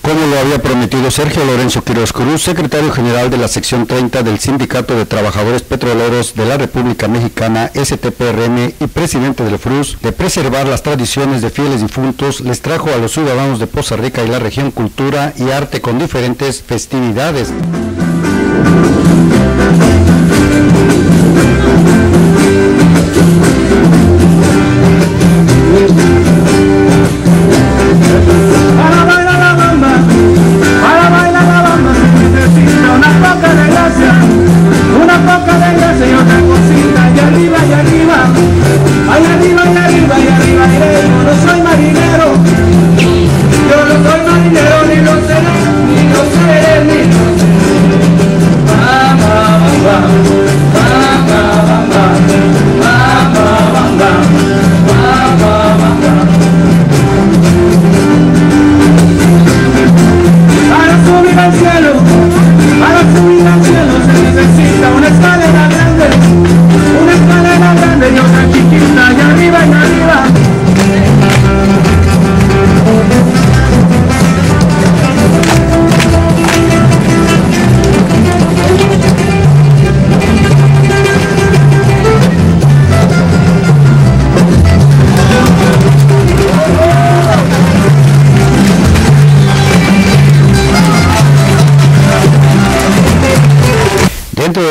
Como lo había prometido Sergio Lorenzo Quiroz Cruz, secretario general de la sección 30 del Sindicato de Trabajadores Petroleros de la República Mexicana, STPRM, y presidente del FRUS, de preservar las tradiciones de fieles difuntos, les trajo a los ciudadanos de Poza Rica y la región cultura y arte con diferentes festividades.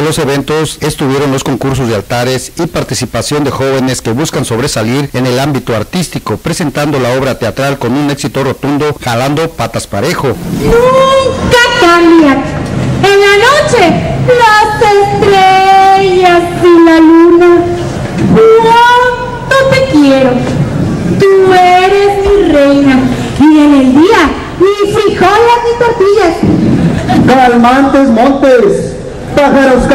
Los eventos estuvieron los concursos de altares y participación de jóvenes que buscan sobresalir en el ámbito artístico, presentando la obra teatral con un éxito rotundo, jalando patas parejo. nunca cambian. En la noche, las estrellas y la luna. ¿Cuánto te quiero? Tú eres mi reina. Y en el día, ni frijoles ni tortillas. Calmantes montes, pájaros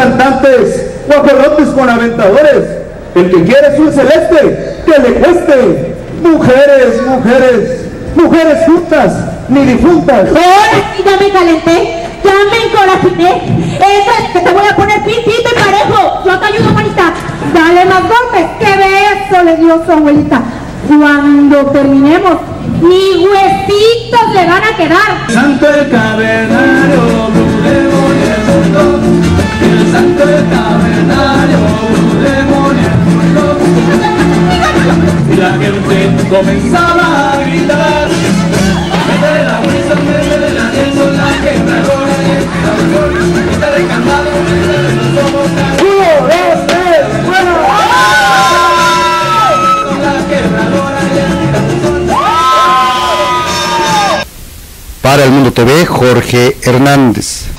guajolotes con aventadores. El que quiere azul celeste, que le cueste. Mujeres, mujeres, mujeres juntas, ni difuntas. Ahora sí ya me calenté, ya me encorajiné. Eso es que te voy a poner pintito y parejo. Yo te ayudo, abuelita. Dale más golpes, que beso le dio su abuelita. Cuando terminemos, ni huesitos le van a quedar. Santo el cavernario, comenzaba a gritar. Mete la Wilson, mete la Nelson, la quebradora y el tirador. Está recantado, mete los ojos. Uno, dos, tres, bueno. La quebradora y el tirador. Para el Mundo TV, Jorge Hernández.